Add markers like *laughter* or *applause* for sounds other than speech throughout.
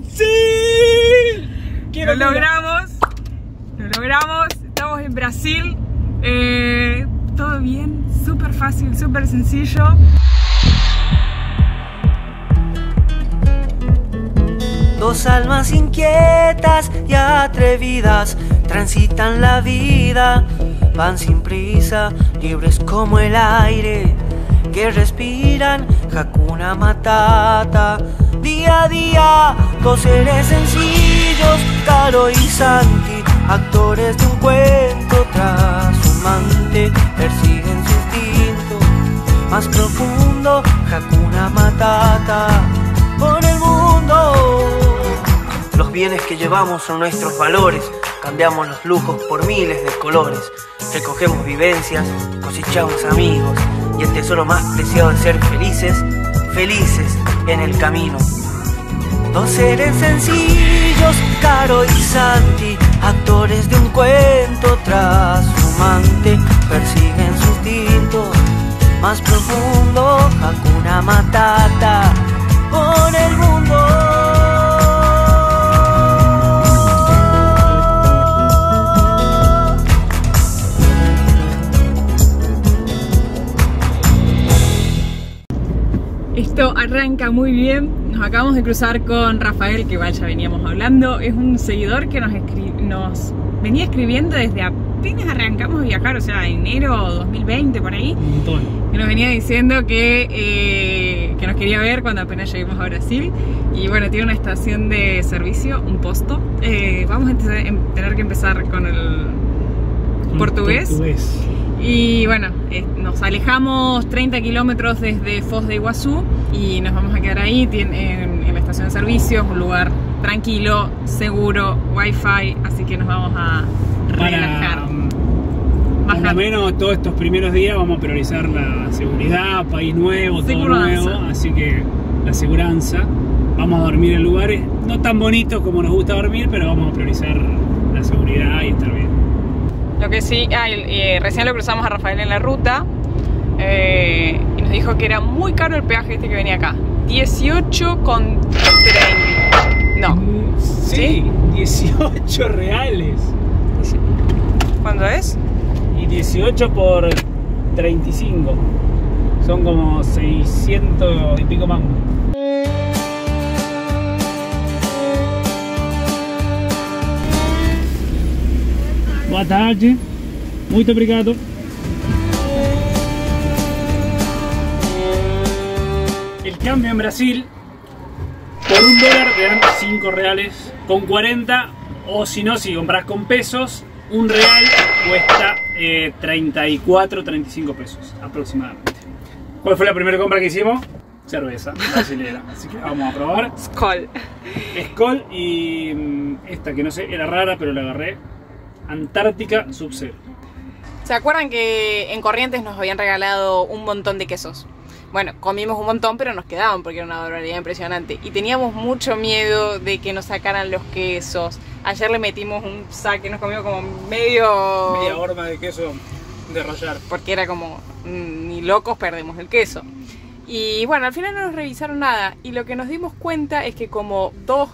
Brasil. lo logramos, lo logramos, estamos en Brasil. Eh, todo bien, súper fácil, súper sencillo. Dos almas inquietas y atrevidas transitan la vida, van sin prisa, libres como el aire que respiran Hakuna Matata. Día a día, seres sencillos, Caro y Santi, actores de un cuento trashumante, persiguen su instinto más profundo, Hakuna Matata, por el mundo. Los bienes que llevamos son nuestros valores, cambiamos los lujos por miles de colores, recogemos vivencias, cosechamos amigos y el tesoro más preciado es ser felices, felices en el camino. Dos seres sencillos, Caro y Santi, actores de un cuento trashumante, persiguen su instinto más profundo, Hakuna Matata, por el mundo. Esto arranca muy bien. Nos acabamos de cruzar con Rafael, que igual ya veníamos hablando. Es un seguidor que nos, escri- nos venía escribiendo desde apenas arrancamos a viajar, o sea, enero 2020 por ahí. Un montón. que nos venía diciendo que, eh, que nos quería ver cuando apenas lleguemos a Brasil. Y bueno, tiene una estación de servicio, un posto. Eh, vamos a em- tener que empezar con el portugués. Portugués. Y bueno, eh, nos alejamos 30 kilómetros desde Foz de Iguazú y nos vamos a quedar ahí tiene- en, en la estación de servicio, es un lugar tranquilo, seguro, wifi, así que nos vamos a relajar. Para, mm, por lo menos todos estos primeros días vamos a priorizar la seguridad, país nuevo, todo nuevo, así que la seguranza. Vamos a dormir en lugares no tan bonitos como nos gusta dormir, pero vamos a priorizar la seguridad y estar bien. Lo que sí, ah, y recién lo cruzamos a Rafael en la ruta eh, y nos dijo que era muy caro el peaje este que venía acá. 18 con 30. No. Sí, 18 reales. ¿Cuándo es? Y 18 por 35. Son como 600 y pico mangos. Boa tarde. Muito obrigado. El cambio en Brasil por un dólar te dan 5 reales con 40 o si no, si compras con pesos, un real cuesta eh, 34, 35 pesos aproximadamente. ¿Cuál fue la primera compra que hicimos? Cerveza brasileña. Así que vamos a probar. Skoll. Skoll y mm, esta que no sé, era rara pero la agarré. Antártica Sub-Zero. ¿Se acuerdan que en Corrientes nos habían regalado un montón de quesos? Bueno, comimos un montón, pero nos quedaban porque era una barbaridad impresionante. Y teníamos mucho miedo de que nos sacaran los quesos. Ayer le metimos un saque, nos comimos como medio... Media horma de queso de rallar. porque era como, mm, ni locos perdemos el queso. Y bueno, al final no nos revisaron nada. Y lo que nos dimos cuenta es que como dos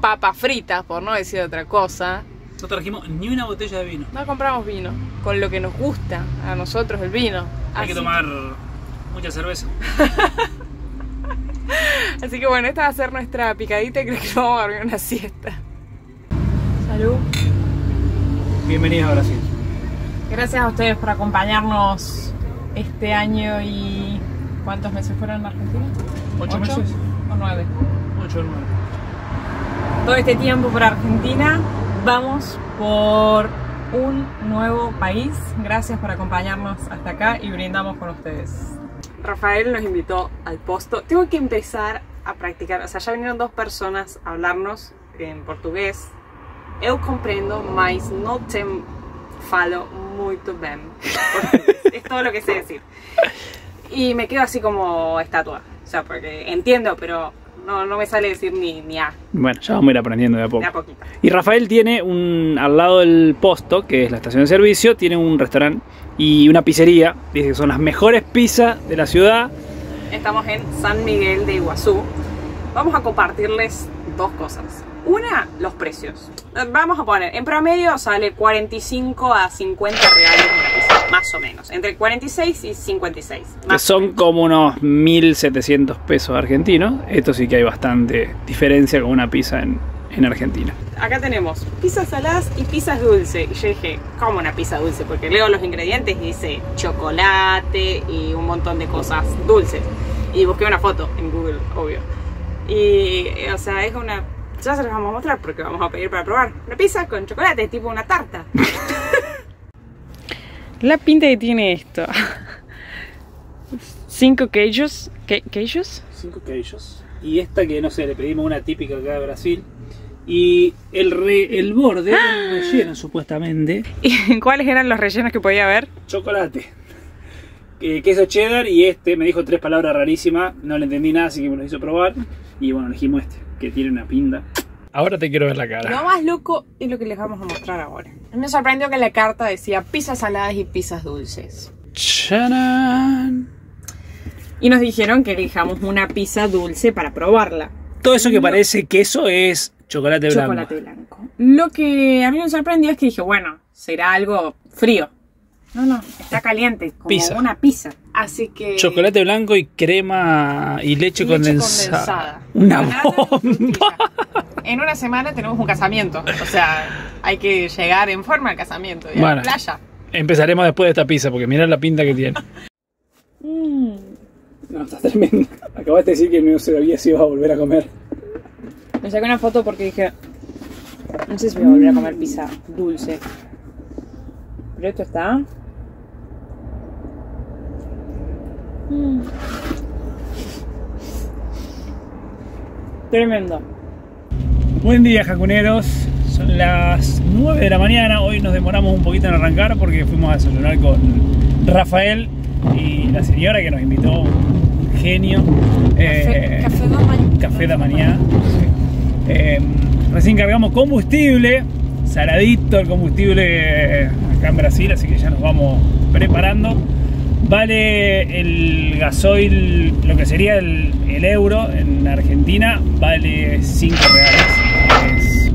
papas fritas, por no decir otra cosa, No trajimos ni una botella de vino. no compramos vino. Con lo que nos gusta a nosotros el vino. Hay que tomar mucha cerveza. *laughs* Así que bueno, esta va a ser nuestra picadita y creo que vamos a dormir una siesta. Salud. Bienvenidos a Brasil. Gracias a ustedes por acompañarnos este año y... ¿Cuántos meses fueron en Argentina? ¿Ocho meses? ¿O nueve? 8 o 9. todo este tiempo por Argentina. Vamos por un nuevo país. Gracias por acompañarnos hasta acá y brindamos con ustedes. Rafael nos invitó al posto. Tengo que empezar a practicar. O sea, ya vinieron dos personas a hablarnos en portugués. Eu comprendo, mas no te falo bem. portugués. *laughs* es todo lo que sé decir. Y me quedo así como estatua. O sea, porque entiendo, pero no, no me sale decir ni, ni A, Bueno, ya vamos a ir aprendiendo de a poco. de a poquito. Y Rafael tiene un, al lado del posto, que es la estación de servicio, tiene un restaurante y una pizzería. Dice que son las mejores pizzas de la ciudad. Estamos en San Miguel de Iguazú. vamos a compartirles dos cosas. Una, los precios. Vamos a poner, en promedio sale 45 a 50 reales una pizza, más o menos. Entre 46 y 56. Que son como unos 1700 pesos argentinos. Esto sí que hay bastante diferencia con una pizza en, en Argentina. Acá tenemos pizzas saladas y pizzas dulce. Y yo dije, ¿cómo una pizza dulce? Porque leo los ingredientes y dice chocolate y un montón de cosas dulces. Y busqué una foto en Google, obvio. Y, o sea, es una. Ya se las vamos a mostrar porque vamos a pedir para probar. Una pizza con chocolate, tipo una tarta. *laughs* La pinta que tiene esto. Cinco queijos. ¿Qué, ¿Queijos? Cinco queijos. Y esta que no sé, le pedimos una típica acá de Brasil. Y el, re- el borde, el relleno supuestamente, *laughs* ¿Y cuáles eran los rellenos que podía haber? chocolate. Eh, queso cheddar y este me dijo tres palabras rarísimas, no le entendí nada, así que me lo hizo probar. Y bueno, elegimos este, que tiene una pinta. Ahora te quiero ver la cara. Lo más loco es lo que les vamos a mostrar ahora. Me sorprendió que la carta decía pizzas saladas y pizzas dulces. ¡Charán! Y nos dijeron que elijamos una pizza dulce para probarla. Todo eso que parece queso es chocolate blanco. Chocolate blanco. Lo que a mí me sorprendió es que dije, bueno, será algo frío. No, no, está caliente, como Pizza. una pizza. Así que... Chocolate blanco y crema y leche, leche condensada. condensada. Una bomba. En una semana tenemos un casamiento. O sea, hay que llegar en forma al casamiento. Y a Bueno. la playa. Empezaremos después de esta pizza porque mirá la pinta que tiene. Mm. No, está tremendo. Acabaste de decir que no sabía si ibas a volver a comer. Me saqué una foto porque dije, no sé si voy a volver a comer pizza dulce. Esto está... Mm. Tremendo. Buen día, jacuneros. Son las 9 de la mañana. Hoy nos demoramos un poquito en arrancar porque fuimos a desayunar con Rafael y la señora que nos invitó. Un genio. Eh, café de mañana. Café de mañana. Eh, recién cargamos combustible. Saladito el combustible acá en Brasil, así que ya nos vamos preparando. Vale el gasoil, lo que sería el, el euro en Argentina, vale 5 reales. Es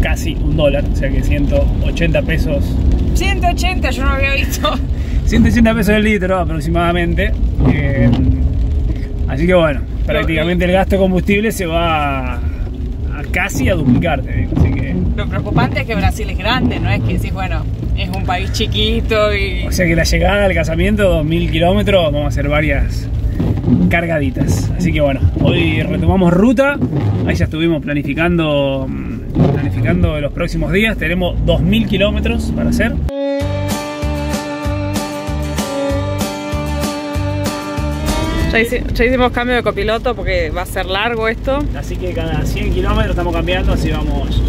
casi un dólar, o sea que 180 pesos 180, yo no había visto. *laughs* 180 pesos el litro aproximadamente. Eh, así que bueno, prácticamente el gasto de combustible se va a, a casi a duplicar, te digo. Así que, Lo preocupante es que Brasil es grande, no es que decís, bueno, es un país chiquito y... o sea que la llegada al casamiento, 2000 kilómetros, vamos a hacer varias cargaditas. Así que bueno, hoy retomamos ruta. Ahí ya estuvimos planificando, mm, planificando los próximos días. Tenemos 2000 kilómetros para hacer. Ya, ya hicimos cambio de copiloto porque va a ser largo esto. Así que cada 100 kilómetros estamos cambiando, así vamos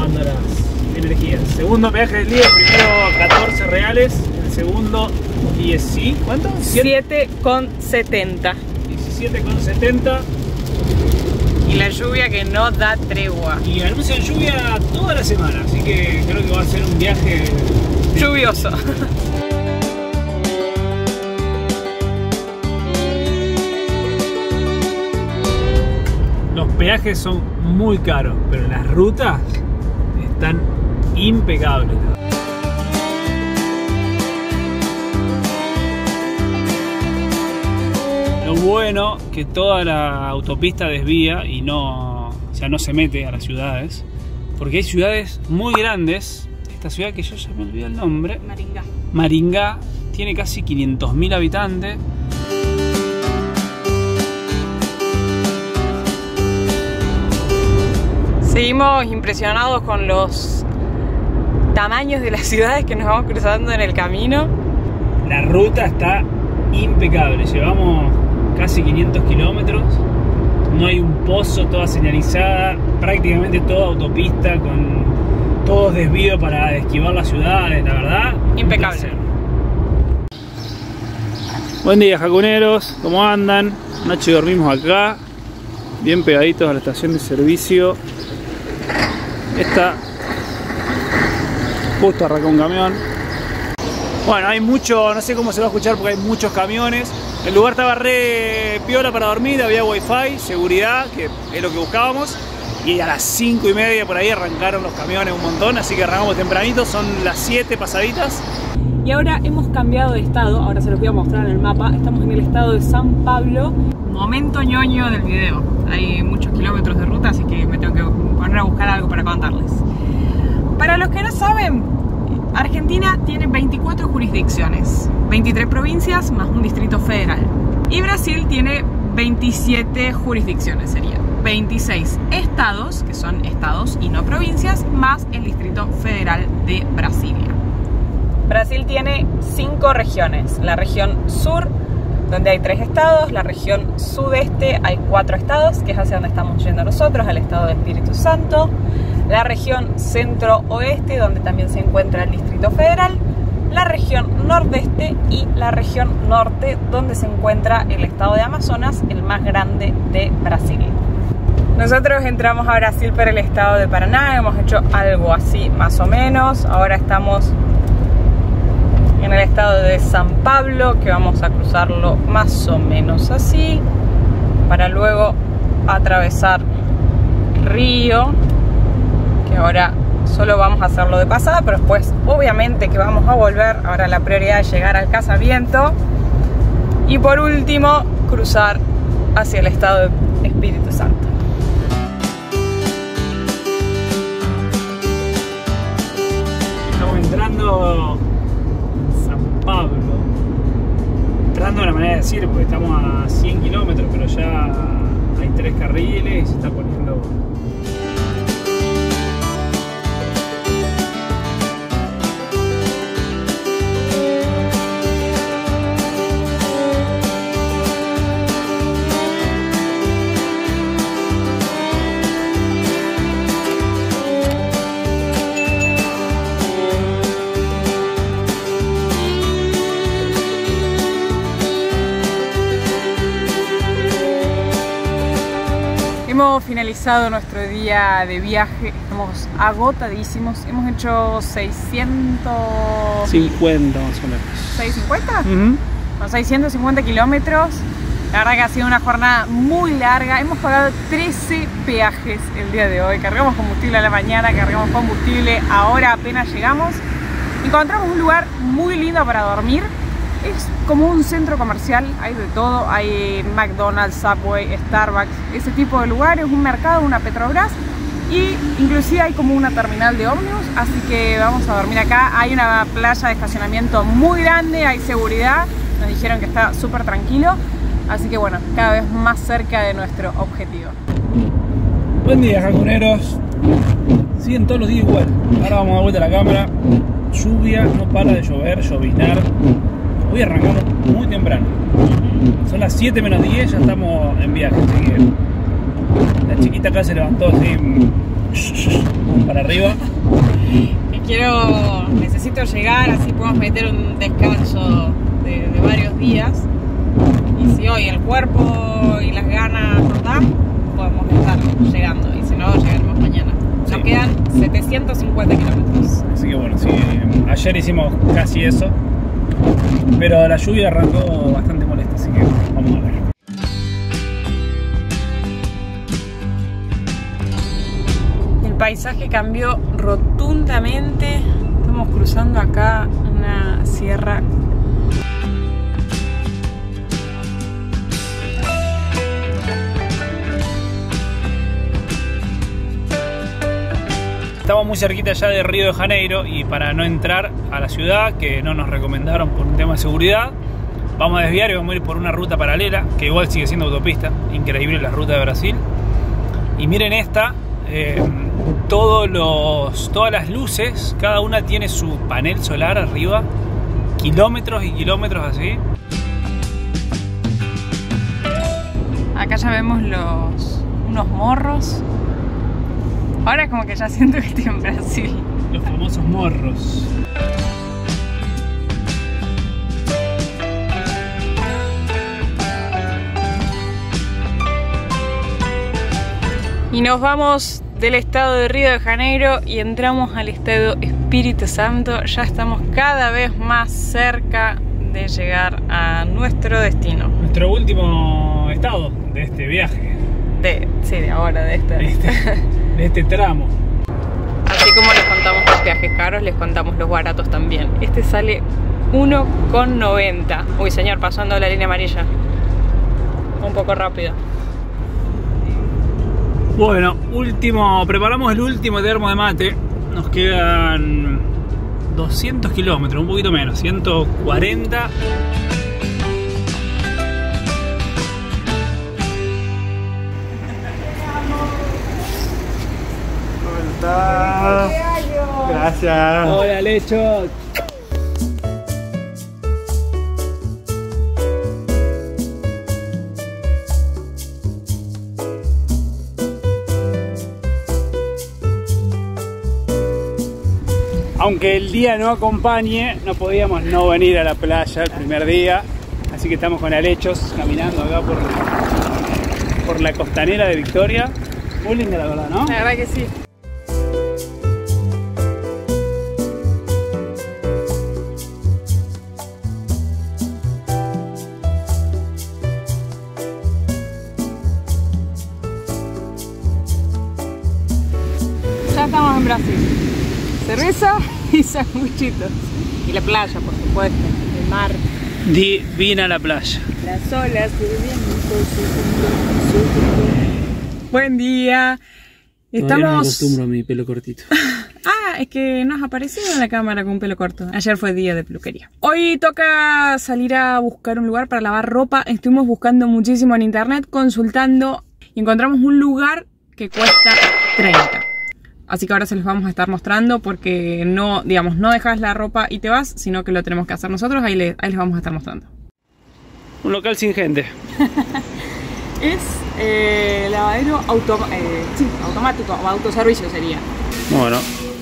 las energías. Segundo peaje del día, el primero 14 reales, el segundo 10, ¿sí? ¿Cuánto? 7, 7,70. 17,70 Y la lluvia que no da tregua. y anuncian lluvia toda la semana, así que creo que va a ser un viaje Lluvioso. Los peajes son muy caros, pero las rutas están impecables. Lo bueno que toda la autopista desvía y no, o sea, no se mete a las ciudades, porque hay ciudades muy grandes. Esta ciudad que yo ya me olvidé el nombre, Maringá. Maringá, tiene casi 500.000 habitantes. Seguimos impresionados con los tamaños de las *laughs* ciudades que nos vamos cruzando en el camino. La ruta está impecable, llevamos casi 500 kilómetros, no hay un pozo, toda señalizada, prácticamente toda autopista con todos desvíos para esquivar las ciudades, la verdad. Impecable. Buen día jacuneros, ¿cómo andan? Noche dormimos acá, bien pegaditos a la estación de servicio. Esta justo arrancó un camión. Bueno, hay mucho, no sé cómo se va a escuchar porque hay muchos camiones. El lugar estaba re piola para dormir, había wifi, seguridad, que es lo que buscábamos. Y a las 5 y media por ahí arrancaron los camiones un montón, así que arrancamos tempranito, son las 7 pasaditas. Y ahora hemos cambiado de estado, ahora se los voy a mostrar en el mapa. Estamos en el estado de San Pablo. Momento ñoño del video. Hay muchos kilómetros de ruta, así que me tengo que poner a buscar algo para contarles. Para los que no saben, Argentina tiene 24 jurisdicciones, 23 provincias más un distrito federal. Y Brasil tiene 27 jurisdicciones, sería 26 estados, que son estados y no provincias, más el distrito federal de Brasilia. Brasil tiene 5 regiones, la región sur, donde hay 3 estados, la región sudeste hay 4 estados, que es hacia donde estamos yendo nosotros, al estado de Espíritu Santo, la región centro-oeste, donde también se encuentra el Distrito Federal, la región nordeste y la región norte, donde se encuentra el estado de Amazonas, el más grande de Brasil. Nosotros entramos a Brasil por el estado de Paraná, hemos hecho algo así más o menos, ahora estamos en el estado de San Pablo, que vamos a cruzarlo más o menos así, para luego atravesar Río, que ahora solo vamos a hacerlo de pasada, pero después obviamente que vamos a volver, ahora la prioridad es llegar al casamiento, y por último cruzar hacia el estado de Espíritu Santo. Estamos entrando porque estamos a 100 kilómetros, pero ya hay tres carriles y se está poniendo finalizado nuestro día de viaje, estamos agotadísimos, hemos hecho 600... 50 más o menos. ¿650? 650 kilómetros. La verdad que ha sido una jornada muy larga. Hemos pagado 13 peajes el día de hoy. Cargamos combustible a la mañana, cargamos combustible, ahora apenas llegamos. Encontramos un lugar muy lindo para dormir es como un centro comercial, hay de todo, hay McDonald's, Subway, Starbucks, ese tipo de lugares, un mercado, una Petrobras y inclusive hay como una terminal de ómnibus, así que vamos a dormir acá. Hay una playa de estacionamiento muy grande, hay seguridad, nos dijeron que está súper tranquilo, así que bueno, cada vez más cerca de nuestro objetivo. Buen día, jaconeros. Siguen todos los días igual. Ahora vamos a dar vuelta a la cámara. Lluvia, no para de llover, lloviznar. Hoy arrancamos muy temprano. Son las 7 menos 10, ya estamos en viaje, así que la chiquita acá se levantó así para arriba. Quiero, necesito llegar, así podemos meter un descanso de, varios días. Y si hoy el cuerpo y las ganas nos dan, podemos estar llegando. Y si no, llegaremos mañana. Nos quedan 750 kilómetros. Así que bueno, sí, ayer hicimos casi eso. Pero la lluvia arrancó bastante molesta, así que vamos a ver. El paisaje cambió rotundamente. Estamos cruzando acá una sierra Estamos muy cerquita ya de Río de Janeiro y para no entrar a la ciudad, que no nos recomendaron por un tema de seguridad, vamos a desviar y vamos a ir por una ruta paralela, que igual sigue siendo autopista, increíble la ruta de Brasil. Y miren esta, eh, todos los, todas las luces, cada una tiene su panel solar arriba, kilómetros y kilómetros así. Acá ya vemos los, unos morros Ahora es como que ya siento que estoy en Brasil. Los famosos morros. Y nos vamos del estado de Río de Janeiro y entramos al estado Espíritu Santo. Ya estamos cada vez más cerca de llegar a nuestro destino. Nuestro último estado de este viaje. De, sí, de ahora, de este. Este, *laughs* este tramo. Así como les contamos los viajes caros, les contamos los baratos también. Este sale 1,90. Uy, señor, pasando la línea amarilla. Un poco rápido. Bueno, último, preparamos el último termo de mate. Nos quedan 200 kilómetros, un poquito menos, 140. Gracias. Hola, Lecho. Aunque el día no acompañe, no podíamos no venir a la playa el primer día. Así que estamos con Alechos caminando acá por, por la costanera de Victoria. Muy linda la verdad, ¿no? La verdad que sí. *laughs* y sanguchitos. Y la playa, por supuesto. El mar. Divina la playa. Las olas y el viento. Buen día. Estamos. a mi pelo cortito. *laughs* Ah, es que nos apareció en la cámara con pelo corto. Ayer fue día de peluquería. Hoy toca salir a buscar un lugar para lavar ropa. Estuvimos buscando muchísimo en internet, consultando y encontramos un lugar que cuesta 30. Así que ahora se los vamos a estar mostrando porque no, digamos, no dejas la ropa y te vas, sino que lo tenemos que hacer nosotros. Ahí, le- ahí les vamos a estar mostrando. Un local sin gente. *laughs* Es eh, lavadero automa- eh, sí, automático o autoservicio sería. Bueno,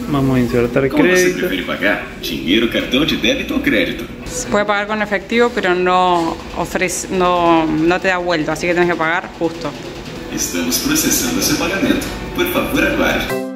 vamos a insertar você crédito. prefere pagar? Dinheiro, cartão de débito ou crédito? Se puede pagar con efectivo, pero no, ofrece, no, no te da vuelta, así que tienes que pagar justo. Estamos processando seu pagamento. Por favor, aguarde.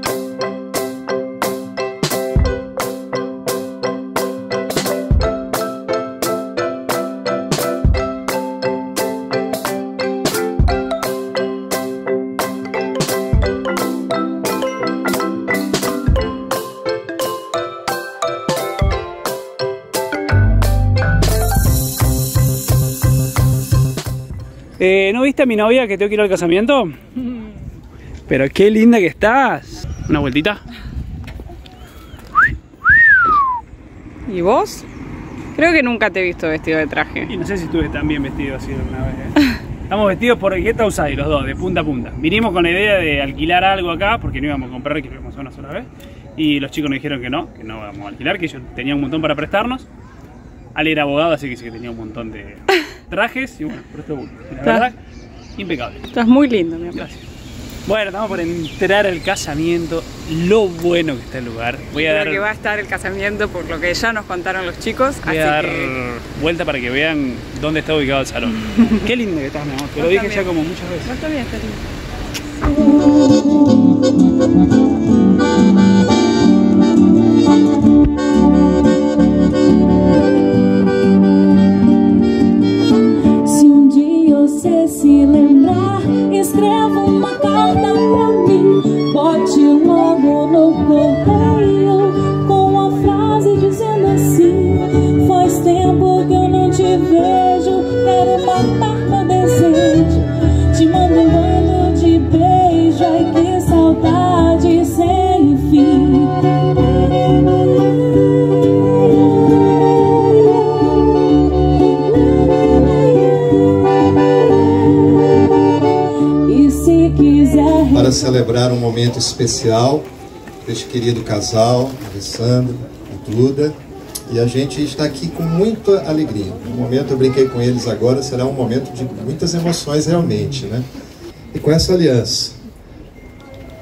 Eh, ¿No viste a mi novia que tengo que ir al casamiento? Pero qué linda que estás. Una vueltita. ¿Y vos? Creo que nunca te he visto vestido de traje. Y no sé si estuve tan bien vestido así alguna vez. ¿eh? Estamos vestidos por Get Outside, los dos, de punta a punta. Vinimos con la idea de alquilar algo acá, porque no íbamos a comprar, que íbamos a una sola vez. Y los chicos nos dijeron que no, que no vamos a alquilar, que ellos tenían un montón para prestarnos. Ale era abogado, así que sí que tenía un montón de *laughs* trajes. Y bueno, por esto, la verdad, impecable. Estás muy lindo, mi amor. Gracias. Bueno, estamos por entrar al casamiento. Lo bueno que está el lugar. Voy a Creo dar, que va a estar el casamiento por lo que ya nos contaron los chicos. voy así a dar que vuelta para que vean dónde está ubicado el salón. *laughs* Qué lindo que estás, mi amor. Te lo dije también. ya como muchas veces. No, está bien, está bien. Você se lembrar, escreva uma carta celebrar um momento especial deste querido casal, Alessandro e Duda. E a gente está aqui com muita alegria. No momento eu brinquei com eles agora, será um momento de muitas emoções realmente, né? E com essa aliança,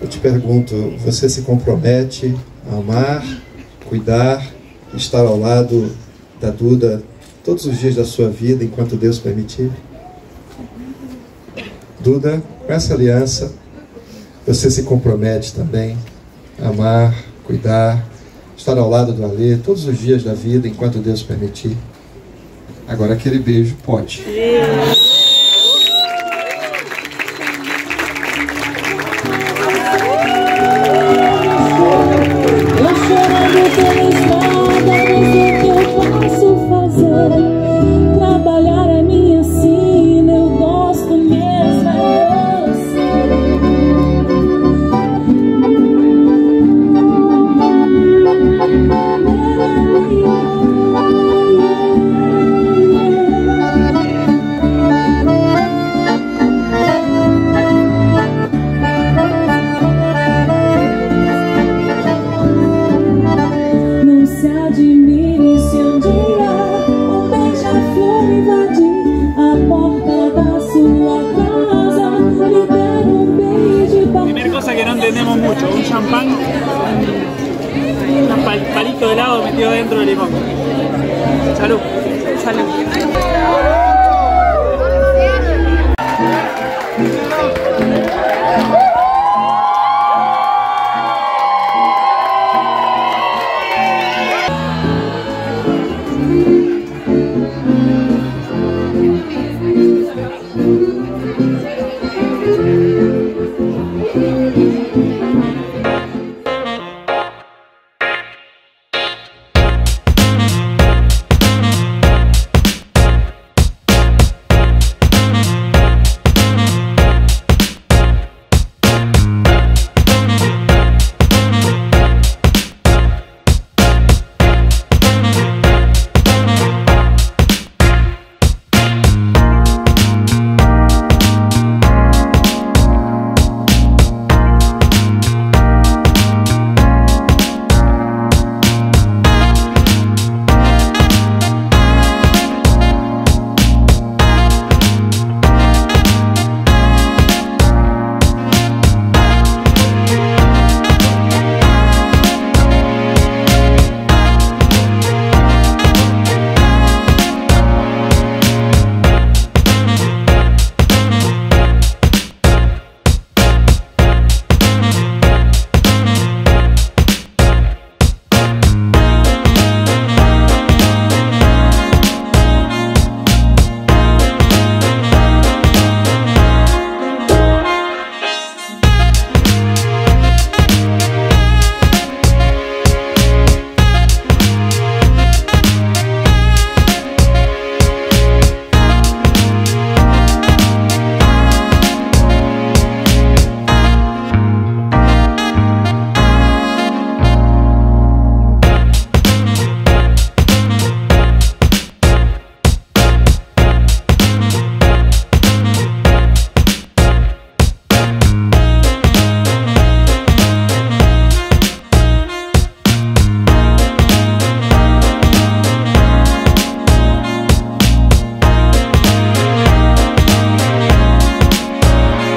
eu te pergunto, você se compromete a amar, cuidar, estar ao lado da Duda todos os dias da sua vida, enquanto Deus permitir? Duda, com essa aliança, você se compromete também a amar, cuidar, estar ao lado do Alê todos os dias da vida, enquanto Deus permitir. Agora aquele beijo pode.